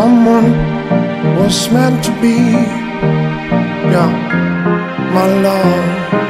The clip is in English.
someone was meant to be. Yeah, my love.